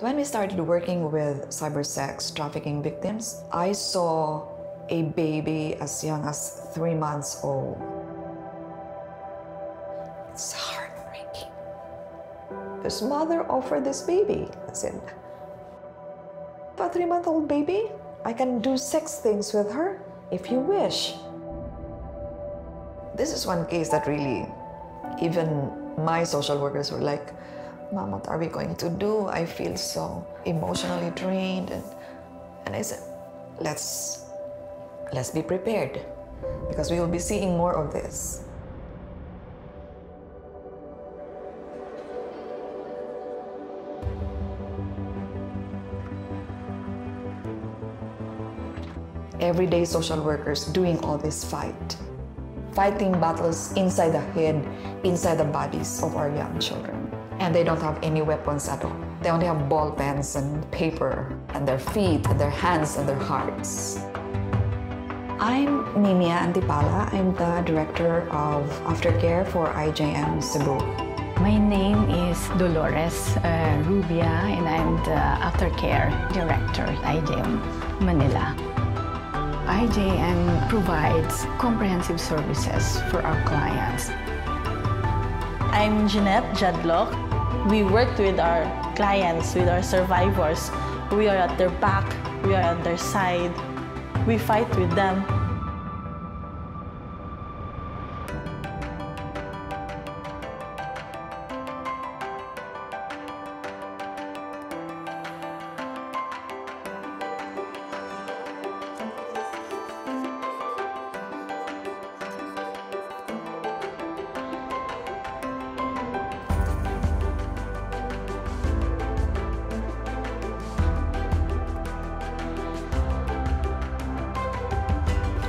When we started working with cyber sex trafficking victims, I saw a baby as young as three months old. It's heartbreaking. This mother offered this baby. I said, a three month old baby, I can do sex things with her if you wish. This is one case that really, even my social workers were like, Mom, what are we going to do? I feel so emotionally drained. And, and I said, let's, let's be prepared because we will be seeing more of this. Everyday social workers doing all this fight, fighting battles inside the head, inside the bodies of our young children and they don't have any weapons at all. They only have ball pens and paper and their feet and their hands and their hearts. I'm Mimia Antipala. I'm the Director of Aftercare for IJM Cebu. My name is Dolores uh, Rubia and I'm the Aftercare Director at IJM Manila. IJM provides comprehensive services for our clients. I'm Jeanette Jadlock. We work with our clients, with our survivors. We are at their back, we are at their side. We fight with them.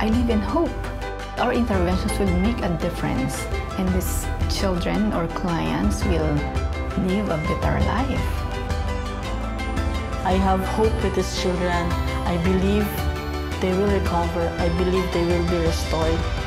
I live in hope. Our interventions will make a difference and these children or clients will live a better life. I have hope with these children. I believe they will recover. I believe they will be restored.